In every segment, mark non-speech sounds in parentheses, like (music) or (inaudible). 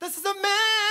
This is a man.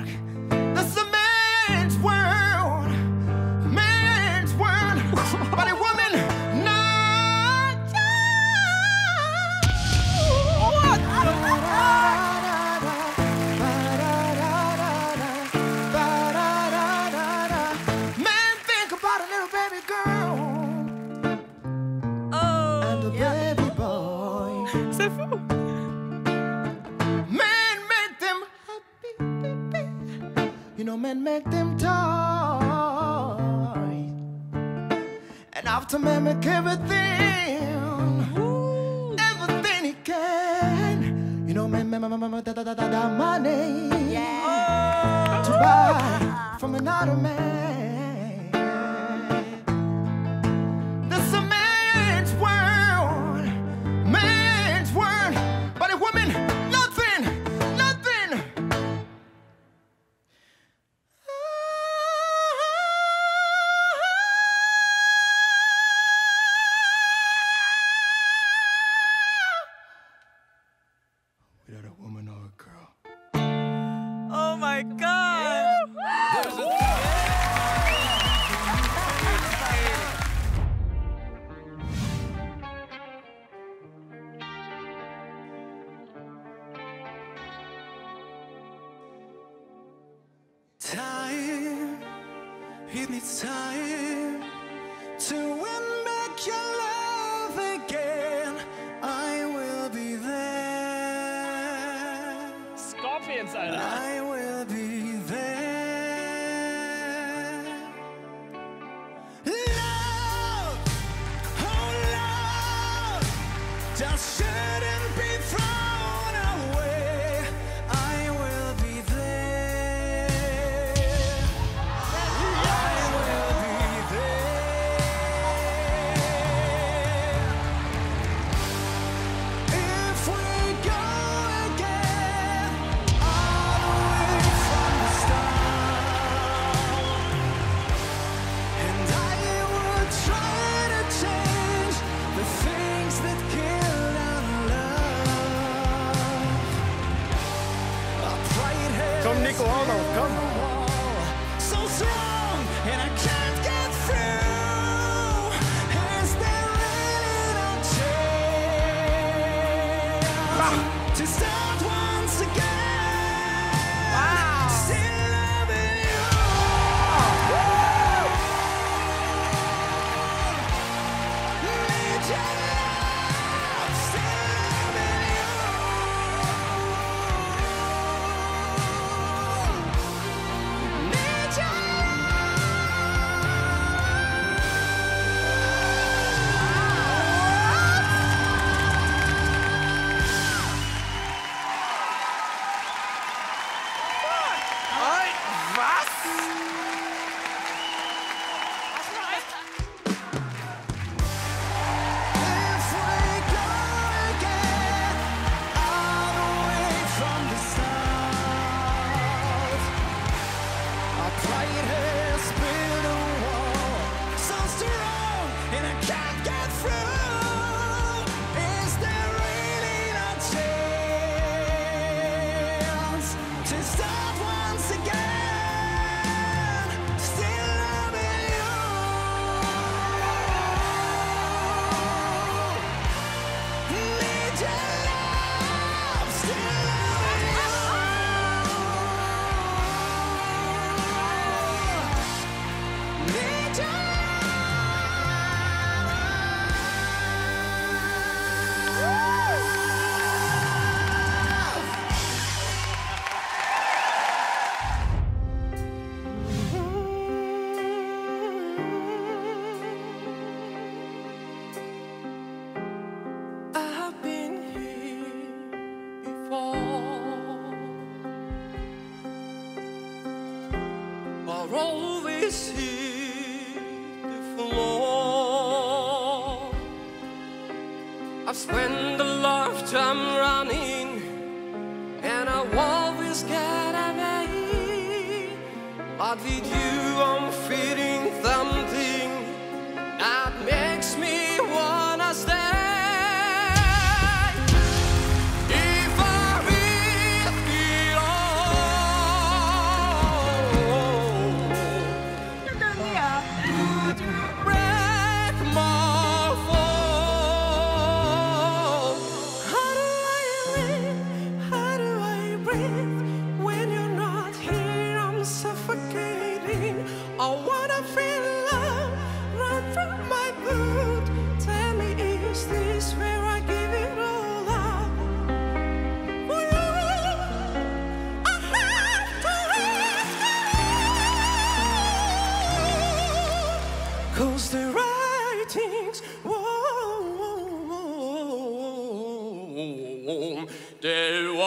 dark. da da da da money yeah. to buy from another man. time, it needs time. need you. home. They were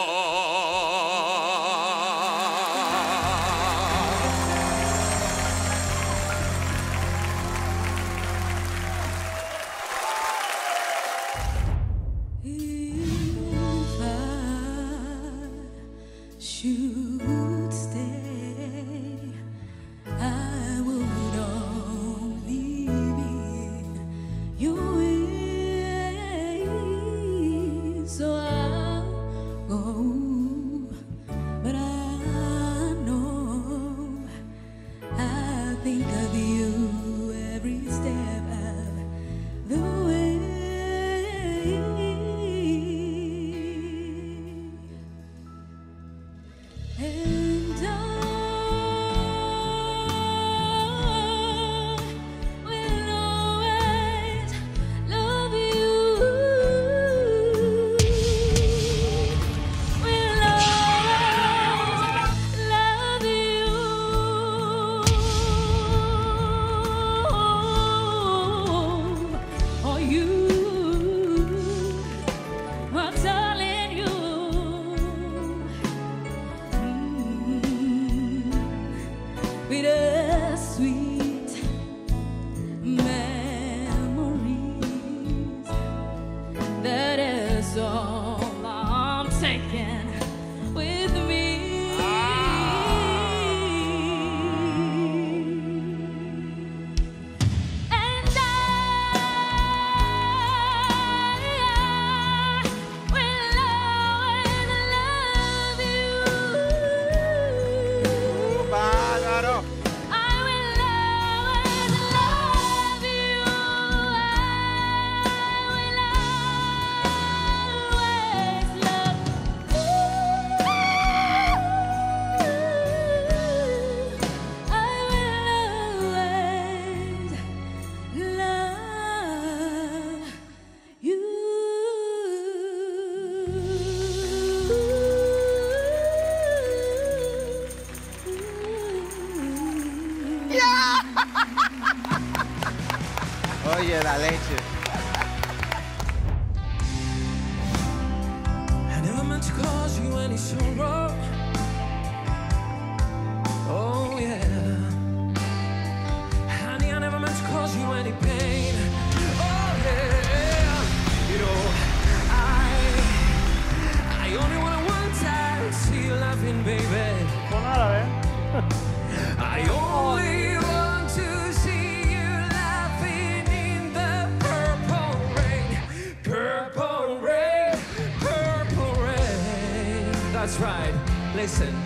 ¿eh? I only want to see you laughing in the purple rain. Purple rain, purple rain. That's right. Listen.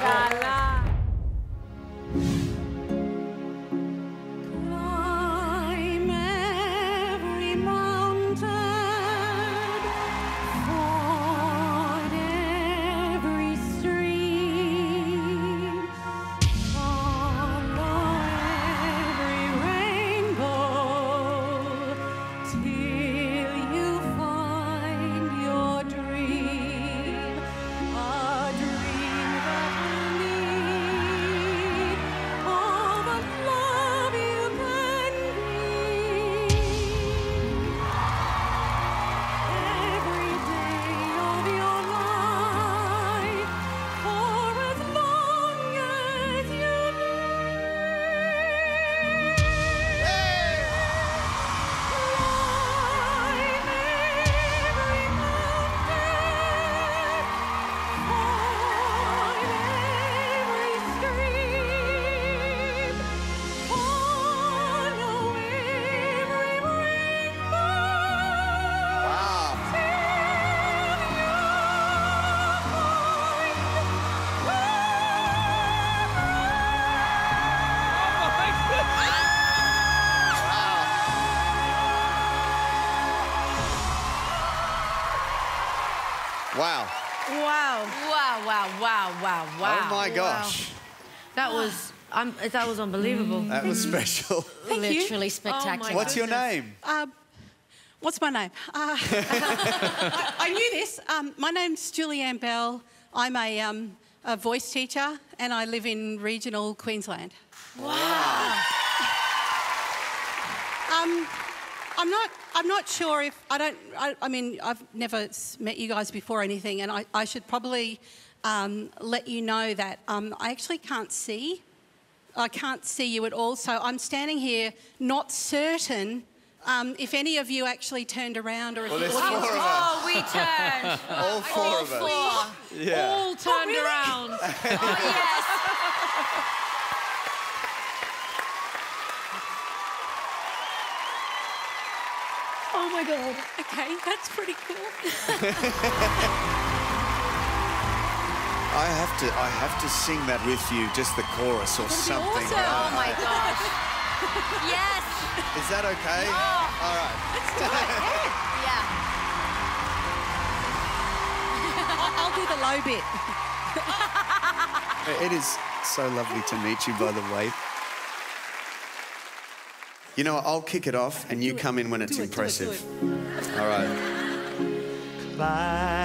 Voilà. Wow. Wow. Wow, wow, wow, wow, wow. Oh my gosh. That was um, that was unbelievable. That was special. (laughs) Thank Literally spectacular. What's your name? Um, what's my name? Uh, (laughs) I, I knew this. Um, my name's Julee-Anne Bell. I'm a, um, a voice teacher and I live in regional Queensland. Wow. (laughs) um, I'm not. I'm not sure if I don't. I, I mean, I've never met you guys before or anything, and I, I should probably um, let you know that um, I actually can't see. I can't see you at all. So I'm standing here, not certain um, if any of you actually turned around or if Well, the there's four of us. Oh, we turned. All four All of us. four. Yeah. All turned really? around. (laughs) oh, yes. Oh my god. Okay, that's pretty cool. (laughs) I have to I have to sing that with you, just the chorus or something. Oh my gosh. (laughs) yes. Is that okay? Oh. All right. (laughs) Yeah. I'll, I'll do the low bit. It is so lovely to meet you, by the way. You know, I'll kick it off and you come in when it's Do it, do it, do impressive. All right. Climb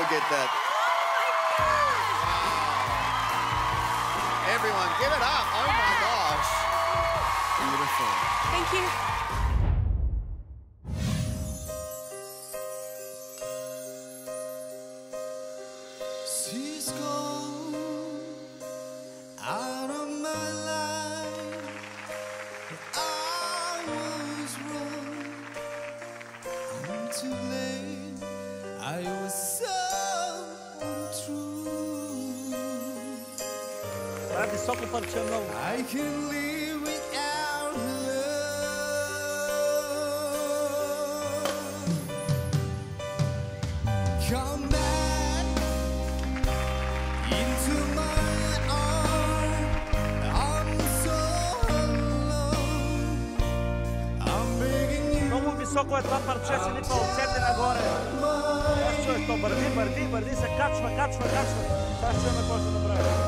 will never forget that. Oh Everyone, give it up. Oh my gosh. Beautiful. Thank you. какво е това парче, се липа от сете нагоре. Аз чуеш, то бърди, бърди, бърди, се качва, качва, качва. Това ще чуем какво ще направим.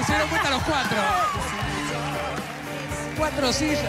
Hicieron cuenta los cuatro. Cuatro sillas.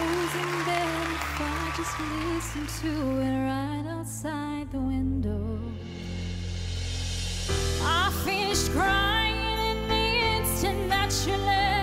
losing them if I just listen to it right outside the window. I finished crying in the instant that you left.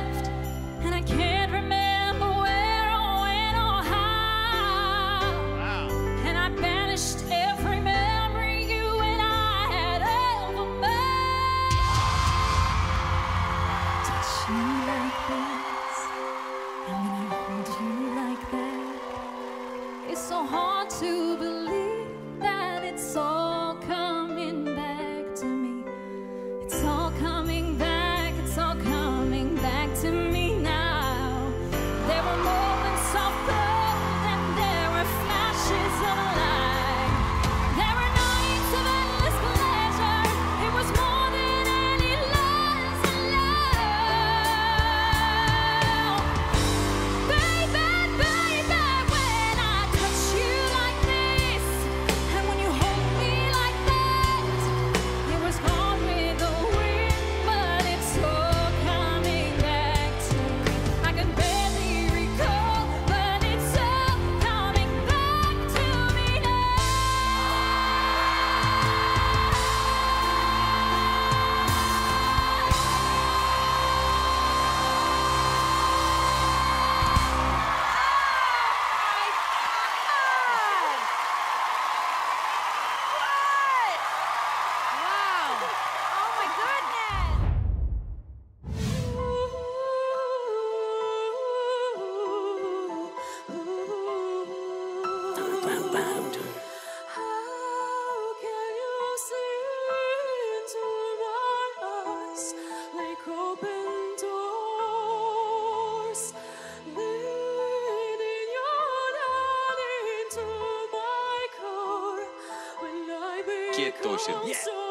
пакет вообще. Yeah.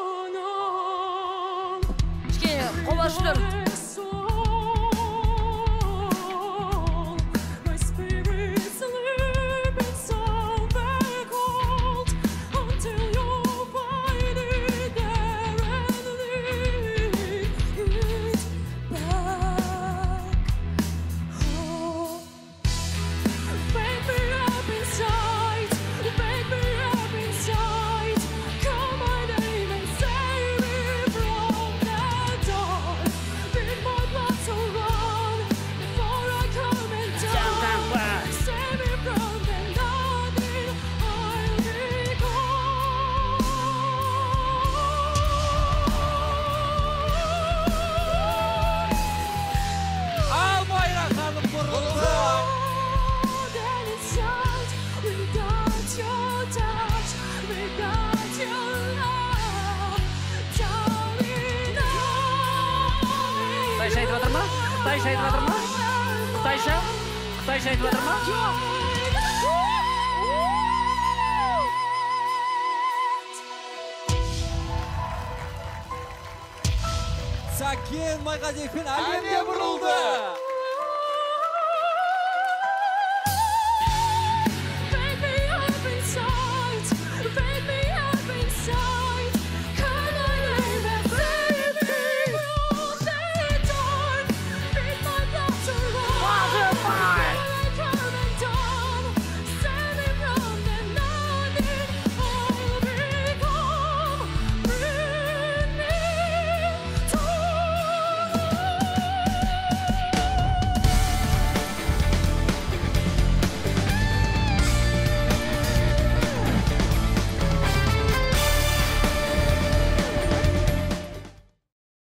кішкене қобалжып тұр